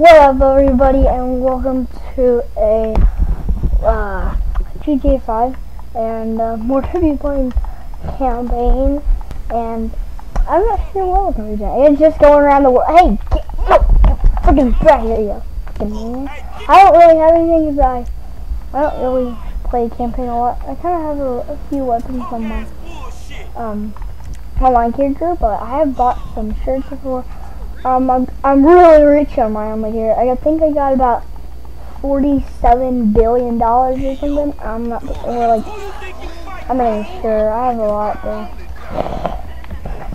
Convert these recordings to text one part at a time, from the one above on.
What up, everybody, and welcome to a uh, GTA 5 and uh, more to be playing campaign. And I'm not sure what we're doing. It's just going around the world. Hey, get, oh, freaking back here, you man! I don't really have anything because I I don't really play campaign a lot. I kind of have a, a few weapons on my um online character, but I have bought some shirts before. Um, I'm, I'm really rich on my armor here. I think I got about forty-seven billion dollars or something. I'm not or like I'm not even sure. I have a lot though.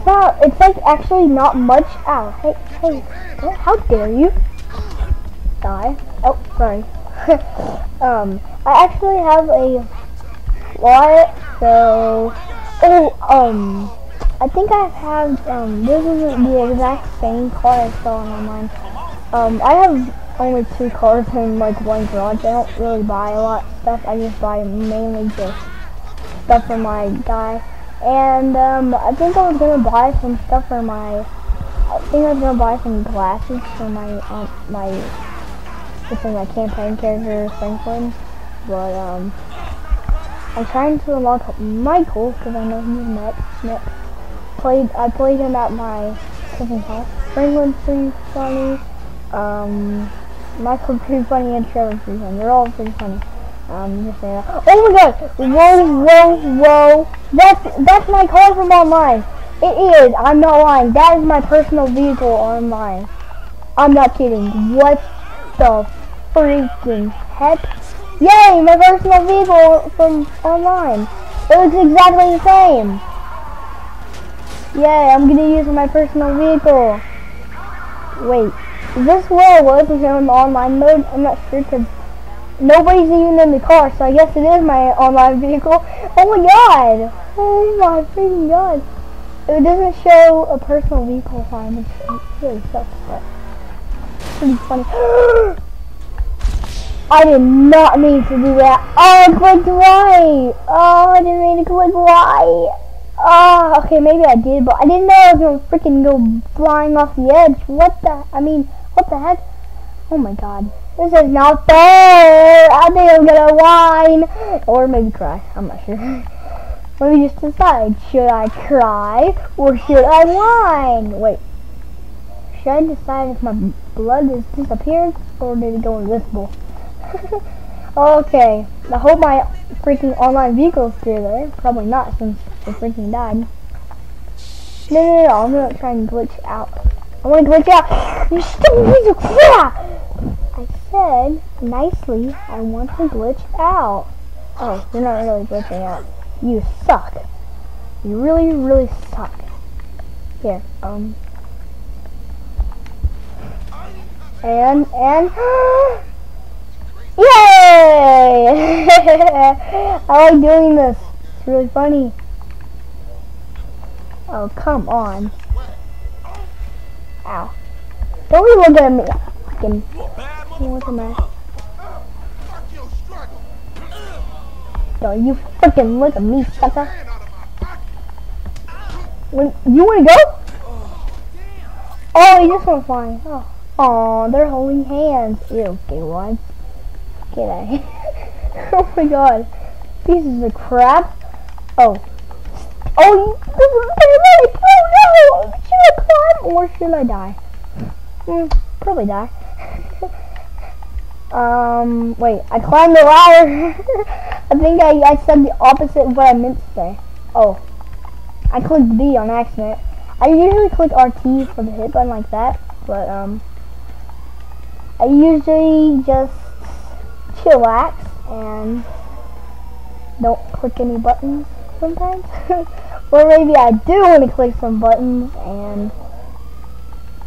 It's. It's like actually not much. Ow! Hey, hey! How dare you? Die! Oh, sorry. um, I actually have a lot. So, oh, um. I think I have, um, this isn't the exact same car I saw online. Um, I have only two cars in, like, one garage. I don't really buy a lot of stuff. I just buy mainly just stuff for my guy. And, um, I think I was gonna buy some stuff for my, I think I was gonna buy some glasses for my, um, my, for my campaign character, Franklin. But, um, I'm trying to unlock Michael, because I know he's next. next played I played him at my cousin's house. Franklin's pretty funny. Um, Michael's pretty funny and Trevor's pretty funny. They're all pretty funny. Um, just saying. Oh my god! Whoa, whoa, whoa! That's that's my car from online. It is. I'm not lying. That is my personal vehicle online. I'm not kidding. What the freaking heck? Yay! My personal vehicle from online. It looks exactly the same. Yay, I'm gonna use my personal vehicle. Wait, is this where I was in online mode? I'm not sure because nobody's even in the car, so I guess it is my online vehicle. Oh my god! Oh my freaking god! It doesn't show a personal vehicle sign, which really sucks, but it's pretty funny. I did not mean to do that. Oh, I clicked right! Oh, I didn't mean to click right! Oh, okay, maybe I did, but I didn't know I was gonna freaking go flying off the edge. What the, I mean, what the heck? Oh my god. This is not fair! I think I'm gonna whine! Or maybe cry, I'm not sure. Let me just decide, should I cry or should I whine? Wait. Should I decide if my blood is disappeared or did it go invisible? okay, I hope my freaking online vehicle is still there. Probably not since it freaking died. No, no, no, I'm gonna try and glitch out. I wanna glitch out! You stupid piece of crap! I said, nicely, I want to glitch out. Oh, you're not really glitching out. You suck. You really, really suck. Here, um. And, and, Yay! I like doing this. It's really funny. Oh, come on. Ow. Don't even look at me. Fucking. What's the matter? Don't you freaking look at me, sucker. When, you wanna go? Oh, you just went flying. Oh. Aw, they're holding hands. Ew, gay ones. Get oh my god. Pieces of crap. Oh. Oh, this is paramedic. Oh no! Should I climb or should I die? Mm, probably die. um, wait. I climbed the ladder. I think I, I said the opposite of what I meant to say. Oh. I clicked B on accident. I usually click RT for the hit button like that, but um, I usually just chillax and don't click any buttons sometimes. or maybe I do want to click some buttons and...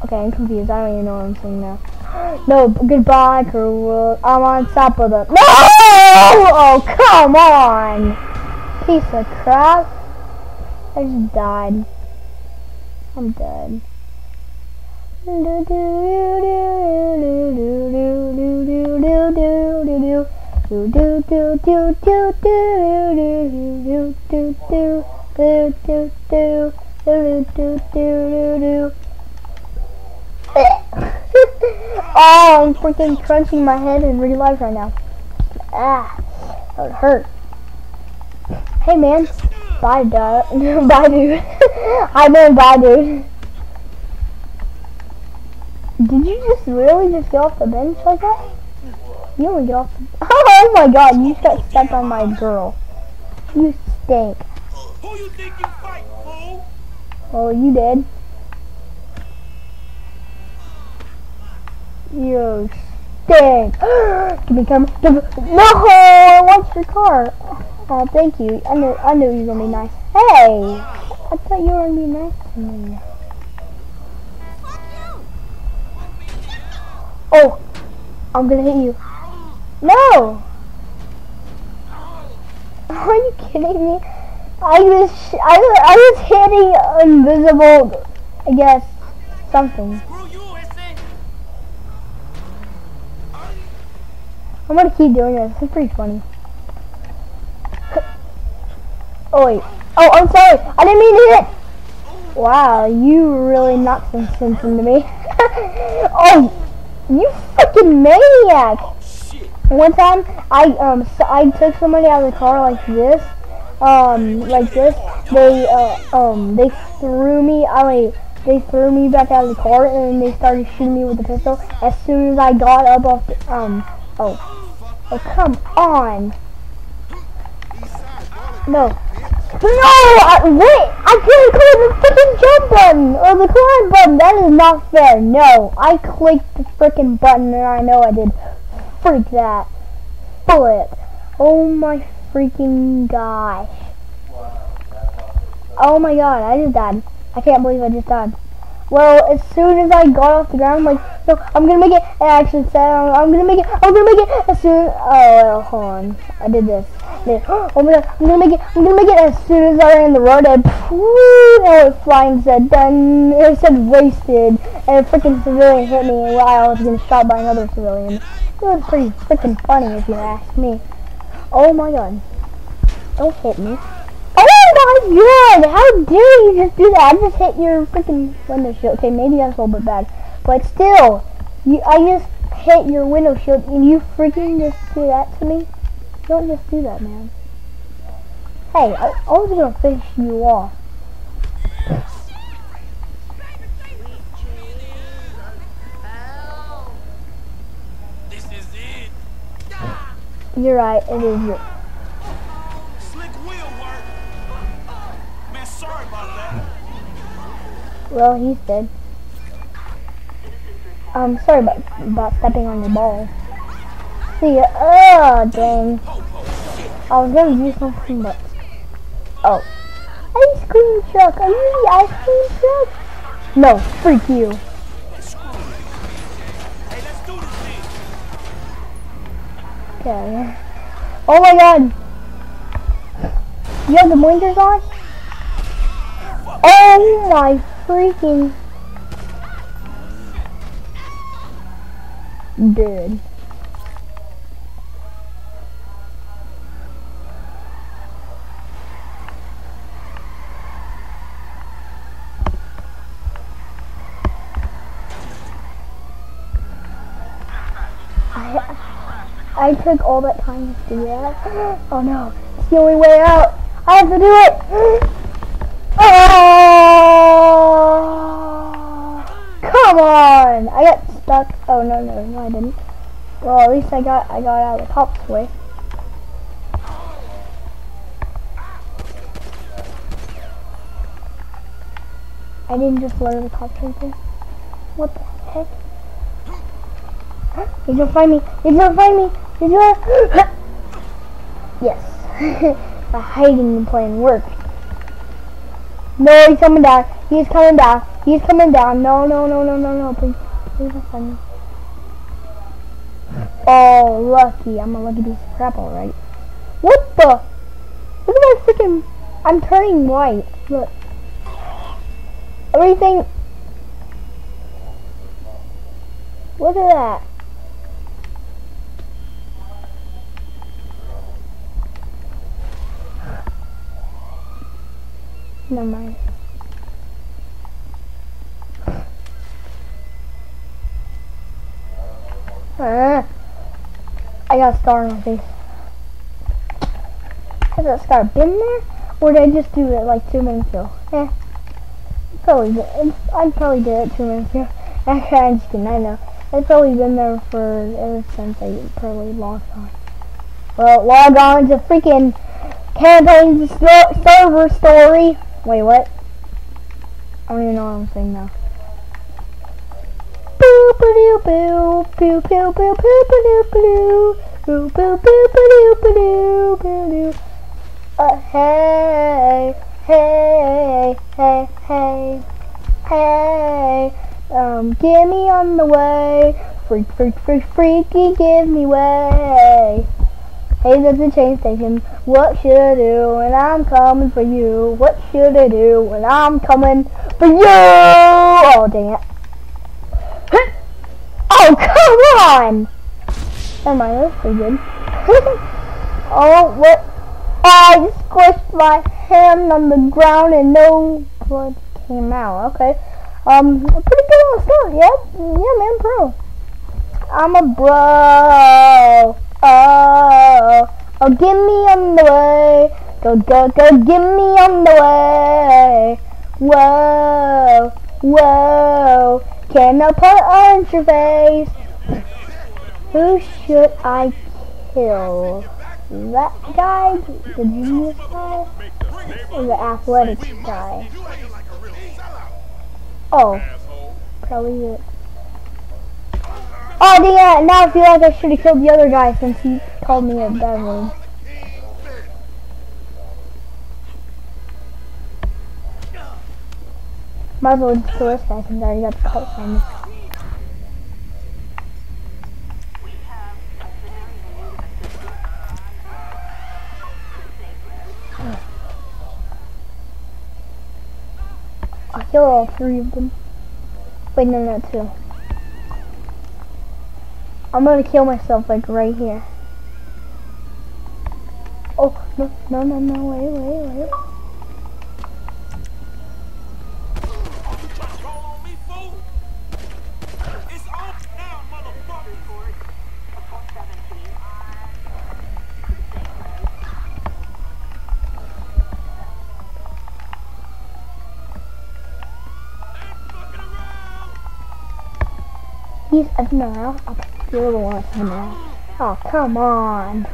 Okay, I'm confused. I don't even know what I'm saying now. No, goodbye, crew. I'm on top of the... No! Oh, come on! Piece of crap. I just died. I'm dead. Oh, I'm freaking crunching my head in real life right now. Ah, that would hurt. Hey man, bye dude. bye dude. I mean bye dude. Did you just really just get off the bench like that? You only get off the Oh my god, you just got stepped on my girl. You stink. Who you think you fight, fool? Oh, you did. You stink. Give me come. Give me, no, I want your car. Oh, thank you. I knew, I knew you were gonna be nice. Hey, I thought you were gonna be nice to me. Oh, I'm gonna hit you. No. Are you kidding me? I was, I was, I was hitting invisible, I guess, something. Screw you, ese. I'm gonna keep doing this. It's pretty funny. Oh wait. Oh, I'm sorry. I didn't mean to hit. Wow, you really knocked some sense into me. oh, you fucking maniac! One time, I um, so I took somebody out of the car like this, um, like this. They uh, um, they threw me. I mean, they threw me back out of the car, and then they started shooting me with the pistol. As soon as I got up off, the, um, oh, oh, come on, no. No, I, wait, I couldn't click the freaking jump button, or the climb button, that is not fair, no, I clicked the freaking button and I know I did, freak that, flip, oh my freaking gosh, oh my god, I just died, I can't believe I just died. Well, as soon as I got off the ground, I'm like, no, I'm gonna make it. And I actually said, I'm, I'm gonna make it. I'm gonna make it. As soon, oh, well, hold on. I did this. Then, oh my god, I'm gonna make it. I'm gonna make it. As soon as I ran the road, I, whoo, and it flying said done. It said wasted, and a freaking civilian hit me while I was getting shot by another civilian. It was pretty freaking funny, if you ask me. Oh my god, don't hit me. My god! How dare you just do that? I just hit your freaking window shield. Okay, maybe that's a little bit bad. But still, you I just hit your window shield and you freaking just do that to me? Don't just do that, man. Hey, I, I was gonna finish you off. You're right, it is your well, he's dead. Um, sorry about about stepping on your ball. See ya. Oh, dang. I was gonna do something, but oh, ice cream truck. Are you the ice cream truck? No, freak you. Okay. Oh my god. You have the blinkers on? Oh my freaking. Dude. I, took all that time to do that. Oh no, it's the only way out. I have to do it. Oh, come on! I got stuck. Oh no, no, no, I didn't. Well, at least I got I got out of the cop's way. I didn't just let the cops right there. What the heck? He's gonna find me. He's gonna find me. He's gonna. yes. the hiding plan worked. No, he's coming down. He's coming down. He's coming down. No, no, no, no, no, no. Please, Oh, lucky. I'm a lucky piece of crap, alright. What the? Look at my freaking. I'm turning white. Look. Everything. Look at that. Never mind. Uh, I got a scar on my face. Has that scar been there? Or did I just do it like two minutes ago? Eh. Probably did. I probably did it two minutes ago. Actually, I'm just kidding. I know. It's probably been there for ever since I probably logged on. Well, log on to freaking campaign sto- server story. Wait, what? I don't even know what I'm saying now. Uh, hey, hey, hey, hey, hey. Um, get me on the way. Freak, freak, freak, freaky, give me way. Hey, there's a train station. What should I do when I'm coming for you? What should I do when I'm coming for you? Oh, dang it. Oh, on! Never mind, that's pretty good. oh, what? I squished my hand on the ground and no blood came out. Okay. Um, pretty good on start. Yeah, yeah, man, pro. I'm a bro. Oh, oh, get me on the way. Go, go, go, get me on the way. Whoa, whoa. Can I put on your face? Who should I kill? That guy? The genius guy? Or the athletics guy? Oh, probably it. Oh, dang. Uh, now I feel like I should have killed the other guy since he called me a well just kill this guy since I already got the cult from me. I'll kill all three of them. Wait, no, no, two. I'm gonna kill myself like right here. Oh, no, no, no, no, wait, wait, wait. You trying to roll on me, fool? It's on now, motherfucker. Ain't fucking around. He's you're the one. Oh, come on.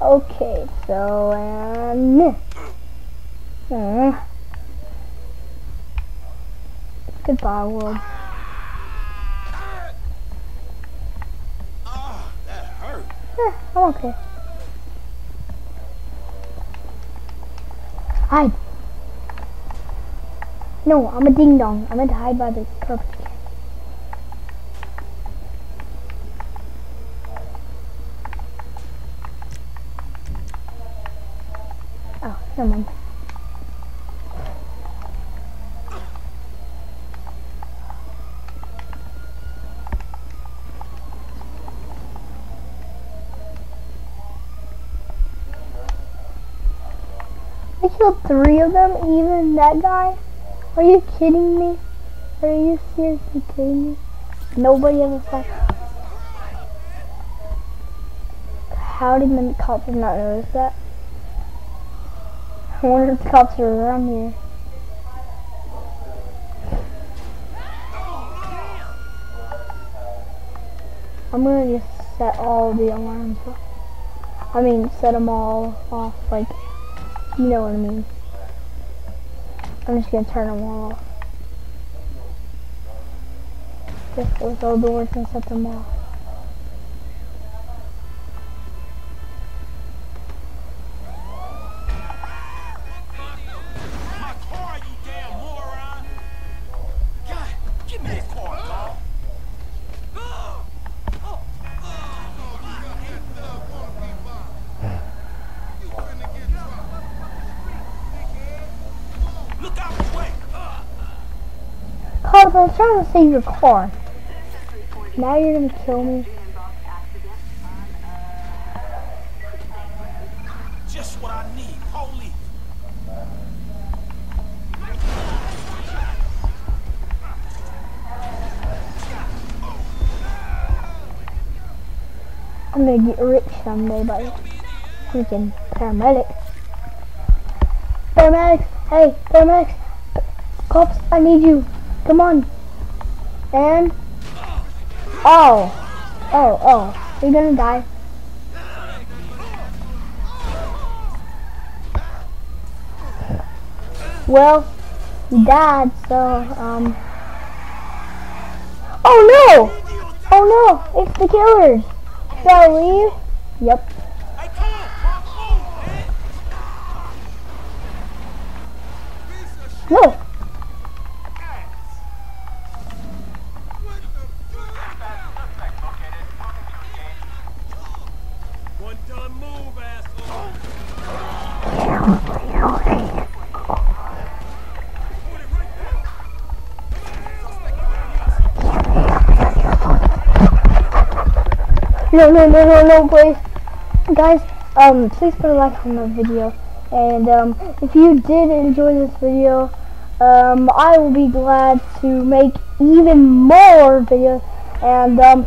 Okay, so, and... Uh, goodbye, world. Eh, I'm okay. Hide. No, I'm a ding dong. I'm meant to hide by the carpet. Oh, never mind. I killed three of them, even that guy. Are you kidding me? Are you seriously kidding me? Nobody ever fight. How did the cops not notice that? I wonder if the cops are around here. I'm gonna just set all the alarms off. I mean, set them all off, like, you know what I mean. I'm just gonna turn them all off. Just close all doors and set them off. I was trying to save your car. Now you're gonna kill me. Just what I need, holy. I'm gonna get rich someday by freaking paramedics. Paramedics! Hey, paramedics! Cops, I need you! Come on. And oh, oh, oh, you're gonna die. Well, he died, so um. Oh no! Oh no! It's the killers. I leave? Yep. No. No, no, no, no, no, please. Guys, um, please put a like on the video. And, um, if you did enjoy this video, um, I will be glad to make even more videos. And, um,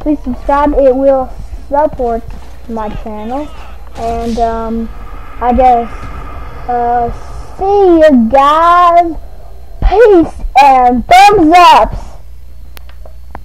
please subscribe. It will support my channel. And, um, I guess, uh, see you guys. Peace and thumbs ups.